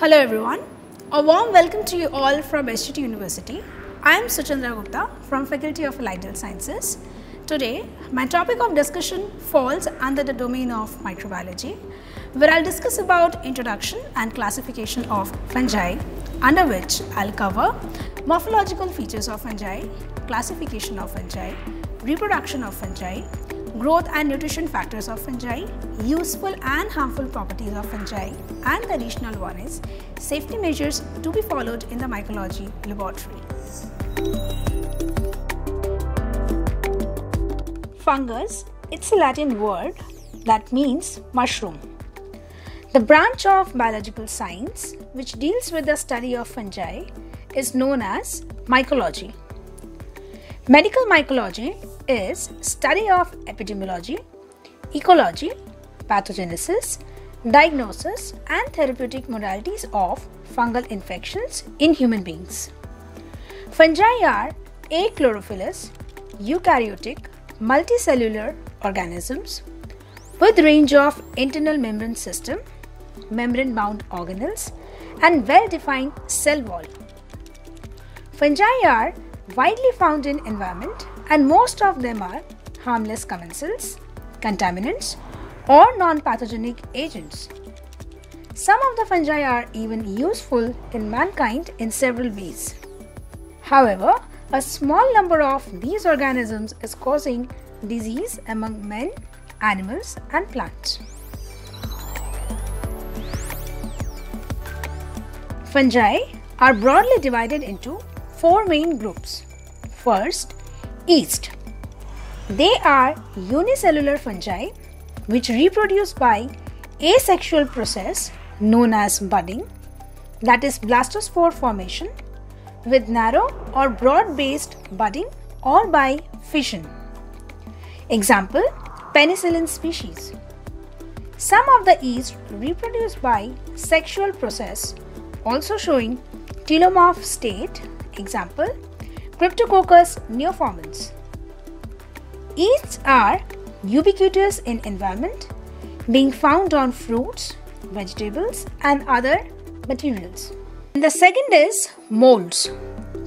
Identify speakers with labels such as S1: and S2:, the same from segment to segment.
S1: Hello everyone. A warm welcome to you all from SGT University. I am Suchandra Gupta from Faculty of Allied Sciences. Today, my topic of discussion falls under the domain of microbiology, where I'll discuss about introduction and classification of fungi, under which I'll cover morphological features of fungi, classification of fungi, reproduction of fungi, growth and nutrition factors of fungi, useful and harmful properties of fungi, and the additional one is safety measures to be followed in the mycology laboratory. Fungus, it's a Latin word that means mushroom. The branch of biological science which deals with the study of fungi is known as mycology. Medical mycology is study of epidemiology, ecology, pathogenesis, diagnosis and therapeutic modalities of fungal infections in human beings. Fungi are achlorophyllous, eukaryotic, multicellular organisms with range of internal membrane system, membrane bound organelles and well defined cell wall. Fungi are widely found in environment and most of them are harmless commensals, contaminants or non-pathogenic agents. Some of the fungi are even useful in mankind in several ways. However, a small number of these organisms is causing disease among men, animals and plants. Fungi are broadly divided into four main groups. First, yeast. They are unicellular fungi which reproduce by asexual process known as budding that is blastospore formation with narrow or broad based budding or by fission. Example penicillin species. Some of the yeast reproduce by sexual process also showing teleomorph state example Cryptococcus neoformans. Yeasts are ubiquitous in environment, being found on fruits, vegetables, and other materials. And the second is molds.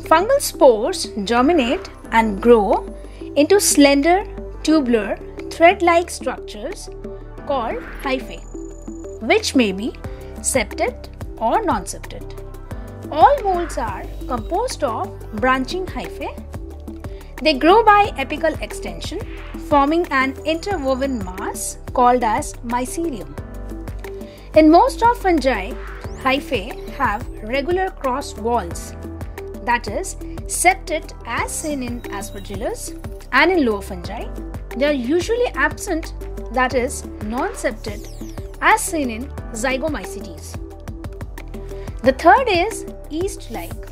S1: Fungal spores germinate and grow into slender, tubular, thread like structures called hyphae, which may be septate or non septate. All molds are composed of branching hyphae. They grow by apical extension, forming an interwoven mass called as mycelium. In most of fungi, hyphae have regular cross walls, that is, septate as seen in Aspergillus and in lower fungi. They are usually absent, that is, non septate as seen in Zygomycetes. The third is yeast like.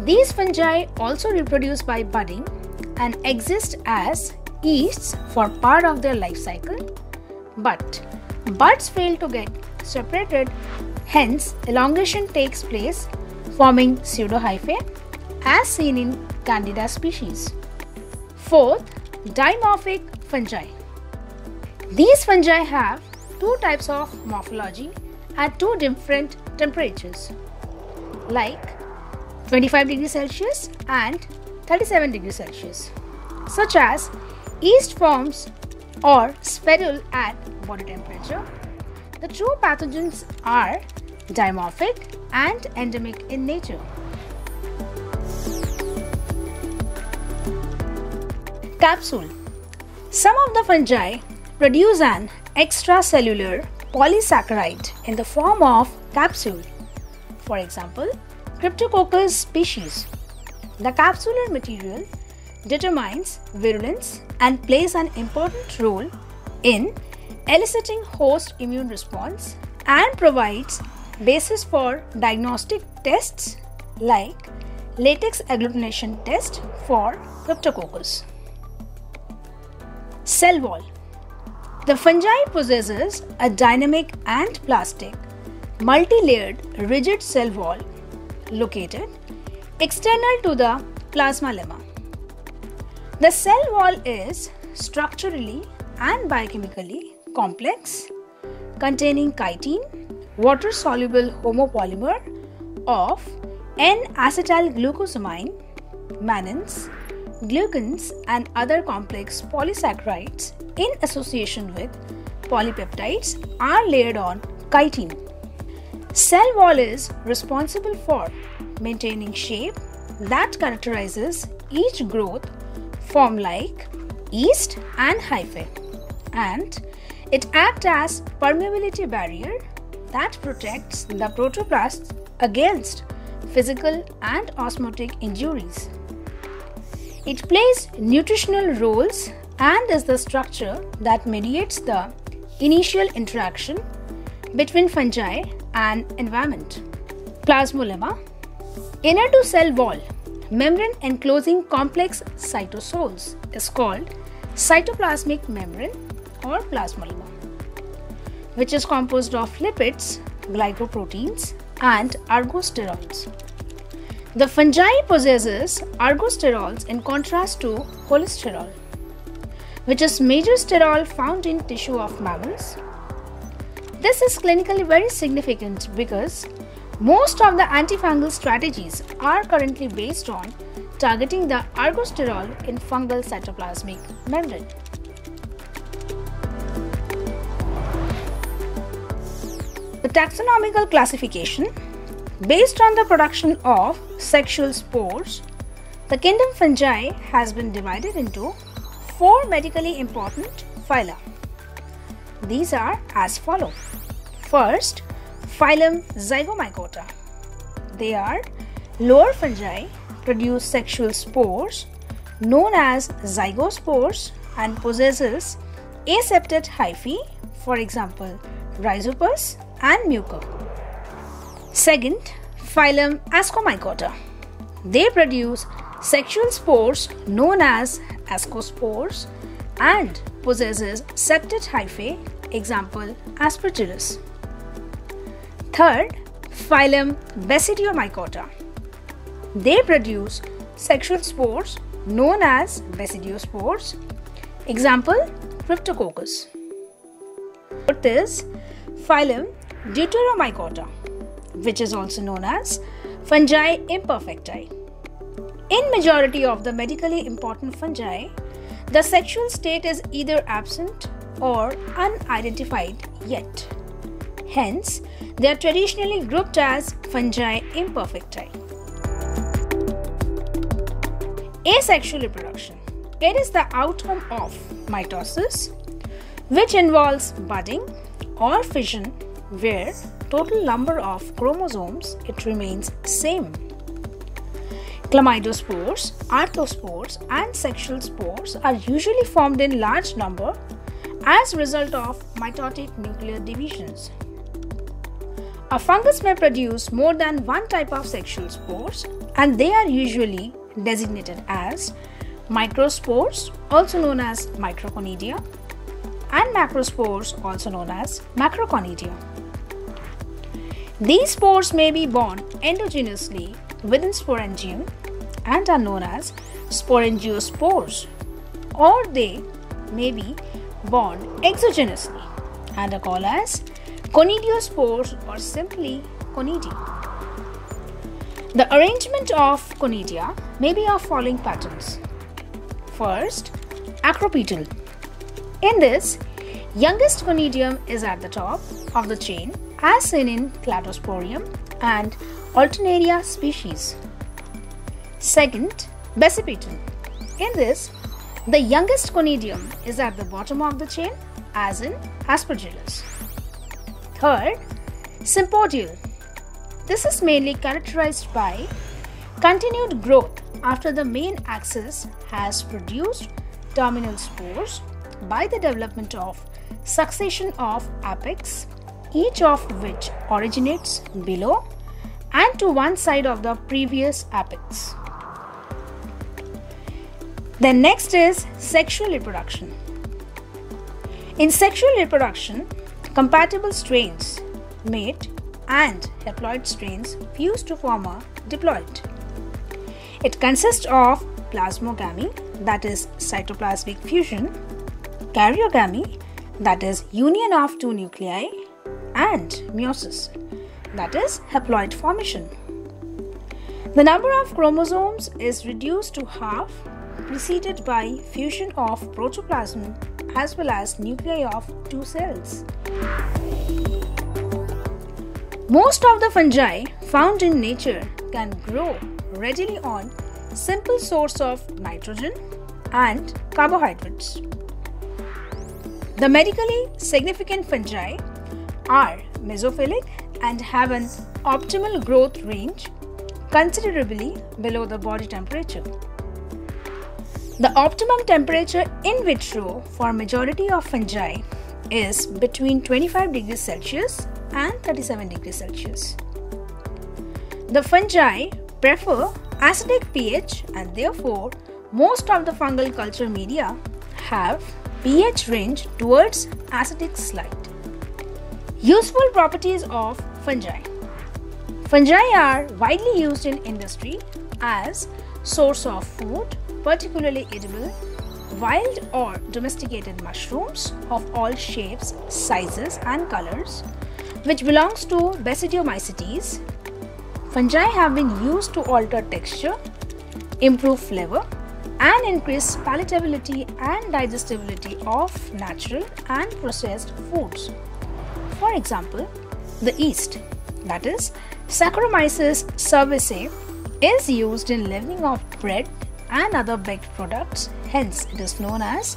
S1: These fungi also reproduce by budding and exist as yeasts for part of their life cycle, but buds fail to get separated, hence, elongation takes place, forming pseudohyphae as seen in Candida species. Fourth, dimorphic fungi. These fungi have two types of morphology at two different temperatures like 25 degrees Celsius and 37 degrees Celsius such as yeast forms or spherule at body temperature. The true pathogens are dimorphic and endemic in nature. Capsule Some of the fungi produce an extracellular polysaccharide in the form of capsule. For example, Cryptococcus species. The capsular material determines virulence and plays an important role in eliciting host immune response and provides basis for diagnostic tests like latex agglutination test for Cryptococcus. Cell wall the fungi possesses a dynamic and plastic, multi-layered rigid cell wall located external to the plasmolemma. The cell wall is structurally and biochemically complex, containing chitin, water soluble homopolymer of N-acetylglucosamine, mannans, glucans, and other complex polysaccharides in association with polypeptides are layered on chitin. Cell wall is responsible for maintaining shape that characterizes each growth form like yeast and hyphae and it acts as permeability barrier that protects the protoplast against physical and osmotic injuries. It plays nutritional roles and is the structure that mediates the initial interaction between fungi and environment. Plasmolemma Inner to cell wall, membrane enclosing complex cytosols is called cytoplasmic membrane or plasmolemma, which is composed of lipids, glycoproteins, and ergosterols. The fungi possesses ergosterols in contrast to cholesterol, which is major sterol found in tissue of mammals. This is clinically very significant because most of the antifungal strategies are currently based on targeting the ergosterol in fungal cytoplasmic membrane. The taxonomical classification based on the production of sexual spores, the kingdom fungi has been divided into four medically important phyla. These are as follow. First, Phylum Zygomycota. They are lower fungi produce sexual spores known as zygospores and possesses aseptate hyphae, for example, Rhizopus and Mucor. Second, phylum Ascomycota. They produce sexual spores known as ascospores and possesses septate hyphae, example Aspergillus. Third, phylum Basidiomycota. They produce sexual spores known as basidiospores. Example, Cryptococcus. Fourth is phylum Deuteromycota, which is also known as fungi imperfecti. In majority of the medically important fungi, the sexual state is either absent or unidentified yet. Hence, they are traditionally grouped as fungi imperfecti. Asexual reproduction. It is the outcome of mitosis, which involves budding or fission where total number of chromosomes it remains same. Chlamydospores, arthrospores and sexual spores are usually formed in large number as a result of mitotic nuclear divisions. A fungus may produce more than one type of sexual spores and they are usually designated as microspores, also known as microconidia, and macrospores, also known as macroconidia. These spores may be borne endogenously within sporangium and are known as sporangiospores, or they may be borne exogenously and are called as Conidiospores or simply conidia. The arrangement of conidia may be of following patterns. First, acropetal. In this, youngest conidium is at the top of the chain as seen in Cladosporium and Alternaria species. Second, basipetal. In this, the youngest conidium is at the bottom of the chain as in Aspergillus. Third, sympodial. This is mainly characterized by continued growth after the main axis has produced terminal spores by the development of succession of apex, each of which originates below and to one side of the previous apex. Then next is sexual reproduction. In sexual reproduction, Compatible strains mate and haploid strains fuse to form a diploid. It consists of plasmogamy, that is cytoplasmic fusion, karyogamy, that is union of two nuclei, and meiosis, that is, haploid formation. The number of chromosomes is reduced to half, preceded by fusion of protoplasm as well as nuclei of two cells. Most of the fungi found in nature can grow readily on simple source of nitrogen and carbohydrates. The medically significant fungi are mesophilic and have an optimal growth range considerably below the body temperature. The optimum temperature in vitro for majority of fungi is between 25 degrees Celsius and 37 degrees Celsius. The fungi prefer acidic pH and therefore most of the fungal culture media have pH range towards acidic slide. Useful properties of fungi. Fungi are widely used in industry as source of food, particularly edible, wild or domesticated mushrooms of all shapes, sizes and colors, which belongs to Basidiomycetes. Fungi have been used to alter texture, improve flavor, and increase palatability and digestibility of natural and processed foods. For example, the yeast, that is, Saccharomyces cerevisiae, is used in leavening of bread and other baked products, hence, it is known as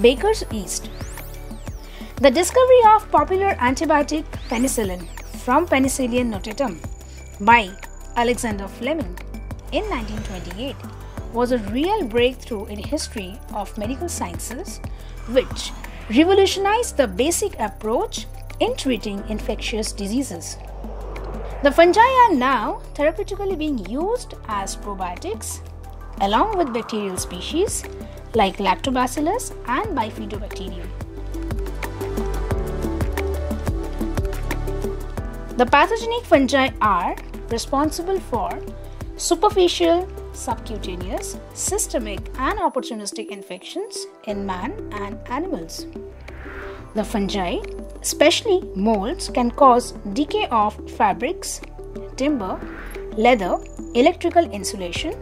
S1: baker's yeast. The discovery of popular antibiotic penicillin from Penicillium notatum by Alexander Fleming in 1928 was a real breakthrough in history of medical sciences which revolutionized the basic approach in treating infectious diseases. The fungi are now therapeutically being used as probiotics along with bacterial species like Lactobacillus and Bifidobacterium. The pathogenic fungi are responsible for superficial subcutaneous, systemic, and opportunistic infections in man and animals. The fungi, especially molds, can cause decay of fabrics, timber, leather, electrical insulation,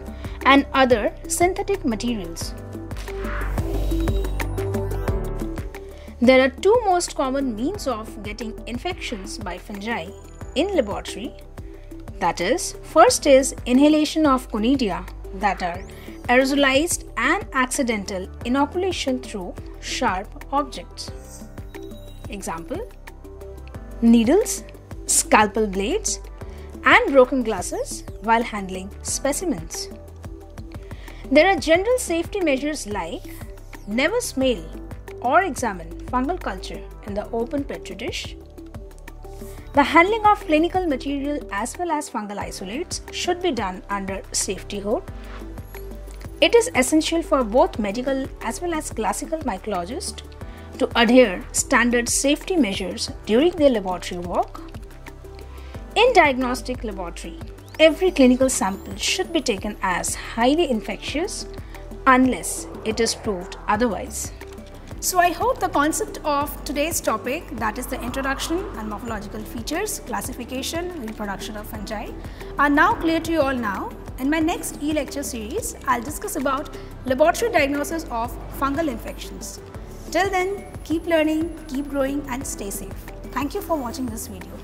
S1: and other synthetic materials. There are two most common means of getting infections by fungi in laboratory that is, first is inhalation of conidia that are aerosolized and accidental inoculation through sharp objects. Example needles, scalpel blades, and broken glasses while handling specimens. There are general safety measures like never smell or examine fungal culture in the open petri dish the handling of clinical material as well as fungal isolates should be done under safety hood. It is essential for both medical as well as classical mycologists to adhere standard safety measures during their laboratory work. In diagnostic laboratory, every clinical sample should be taken as highly infectious unless it is proved otherwise. So I hope the concept of today's topic that is the introduction and morphological features, classification, reproduction of fungi are now clear to you all now. In my next e-lecture series, I'll discuss about laboratory diagnosis of fungal infections. Till then, keep learning, keep growing and stay safe. Thank you for watching this video.